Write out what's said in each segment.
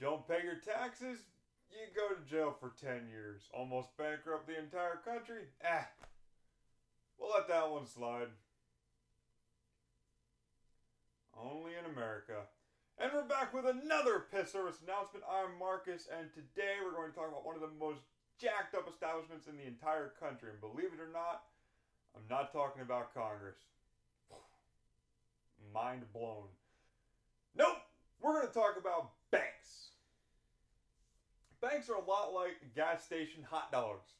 Don't pay your taxes, you go to jail for 10 years. Almost bankrupt the entire country? Ah. We'll let that one slide. Only in America. And we're back with another Pissed Service announcement. I'm Marcus, and today we're going to talk about one of the most jacked up establishments in the entire country. And believe it or not, I'm not talking about Congress. Mind blown. Nope! We're going to talk about. Are a lot like gas station hot dogs.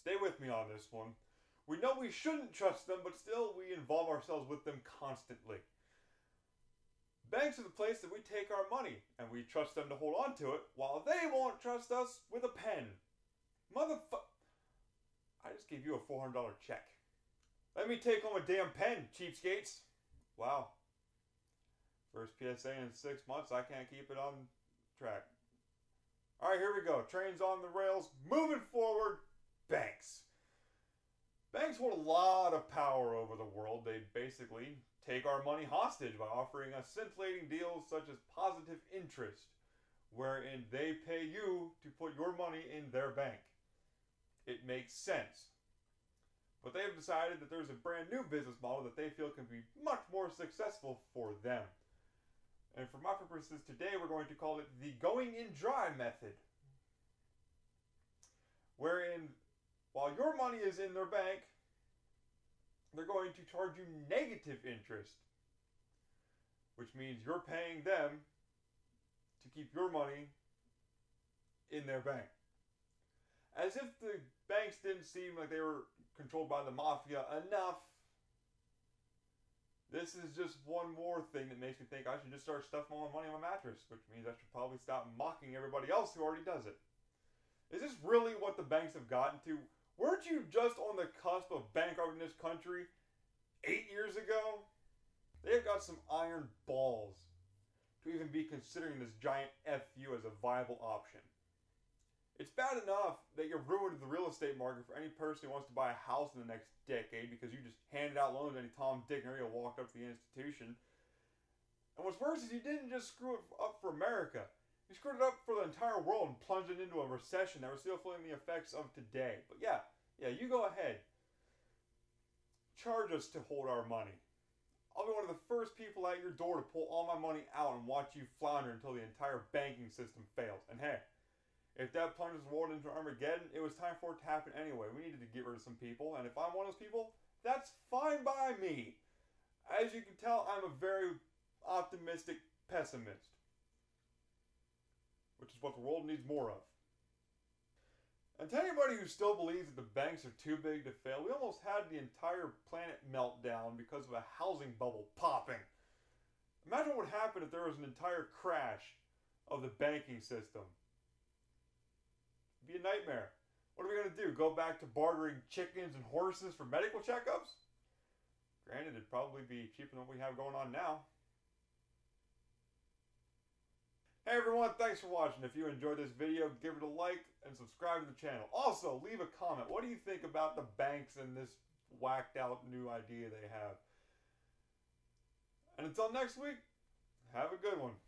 Stay with me on this one. We know we shouldn't trust them, but still we involve ourselves with them constantly. Banks are the place that we take our money, and we trust them to hold on to it, while they won't trust us with a pen. Motherfucker. I just gave you a $400 check. Let me take home a damn pen, cheapskates. Wow. First PSA in six months, I can't keep it on track. Alright, here we go. Trains on the rails, moving forward. Banks. Banks hold a lot of power over the world. They basically take our money hostage by offering us scintillating deals such as positive interest, wherein they pay you to put your money in their bank. It makes sense. But they have decided that there's a brand new business model that they feel can be much more successful for them. And for my purposes today, we're going to call it the going in dry method. Wherein, while your money is in their bank, they're going to charge you negative interest. Which means you're paying them to keep your money in their bank. As if the banks didn't seem like they were controlled by the mafia enough this is just one more thing that makes me think I should just start stuffing all my money on my mattress, which means I should probably stop mocking everybody else who already does it. Is this really what the banks have gotten to? Weren't you just on the cusp of bankrupting this country eight years ago? They've got some iron balls to even be considering this giant FU as a viable option. It's bad enough that you've ruined the real estate market for any person who wants to buy a house in the next decade because you just handed out loans to any Tom, Dick, and Harry walked up to the institution. And what's worse is you didn't just screw it up for America. You screwed it up for the entire world and plunged it into a recession that we're still feeling the effects of today. But yeah, yeah, you go ahead. Charge us to hold our money. I'll be one of the first people at your door to pull all my money out and watch you flounder until the entire banking system fails. And hey, if that plunges the world into Armageddon, it was time for it to happen anyway. We needed to get rid of some people, and if I'm one of those people, that's fine by me. As you can tell, I'm a very optimistic pessimist, which is what the world needs more of. And to anybody who still believes that the banks are too big to fail, we almost had the entire planet meltdown because of a housing bubble popping. Imagine what would happen if there was an entire crash of the banking system be a nightmare. What are we going to do? Go back to bartering chickens and horses for medical checkups? Granted, it'd probably be cheaper than what we have going on now. Hey everyone, thanks for watching. If you enjoyed this video, give it a like and subscribe to the channel. Also, leave a comment. What do you think about the banks and this whacked out new idea they have? And until next week, have a good one.